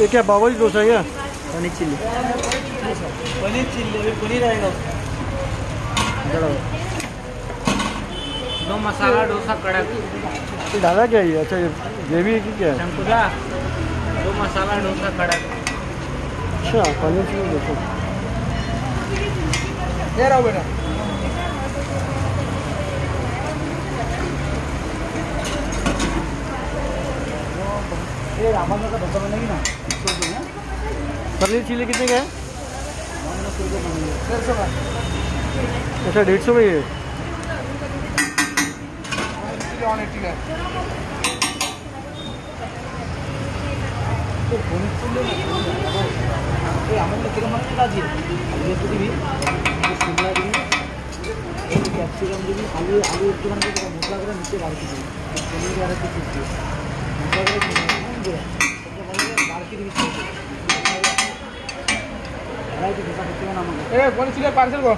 ये क्या बाबा जी डोसा क्या? पनीर चिल्ली। पनीर चिल्ली पनीर आएगा। दो मसाला डोसा कड़क। ये डाला क्या ये? अच्छा ये ग्रेवी है कि क्या है? शंकुदा दो मसाला डोसा कड़क। अच्छा पनीर चिली डोसा हूँ बेटा। ये रामन का डोसा बनेगी ना पनीर चिली कितने का है डेढ़ सौ का अच्छा डेढ़ सौ में ये वन एट्टी का আমার কিরকম মাত্রা আছে আলু একটু দিবি সিমলা দিবি ক্যাপসিকাম দিবি আলু আলু একটুখানি করে মশলা করে নিচে বার করে দিবি পনির আর একটু চিজ দিবি মশলা করে পাৰ্চেল কৰ